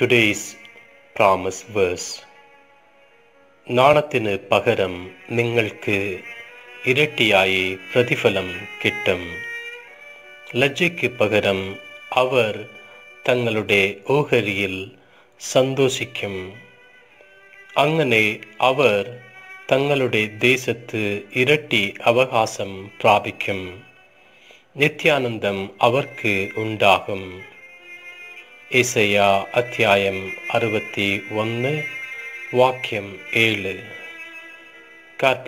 Today's promise verse നാണത്തിന് പകരം നിങ്ങൾക്ക് ഇരട്ടിയായി പ്രതിഫലം കിട്ടും. ലജ്ജയ്ക്ക് പകരം അവർ തങ്ങളുടെ ഓഹരിയിൽ സന്തോഷിക്കും. അങ്ങനെ അവർ തങ്ങളുടെ ദേശത്ത് ഇരട്ടി അവകാശം പ്രാപിക്കും. നിത്യാനന്ദം അവർക്ക് ഉണ്ടാകും. இசையா அத்தியாயம் அறுபத்தி ஒன்று வாக்கியம் ஏழு. காட்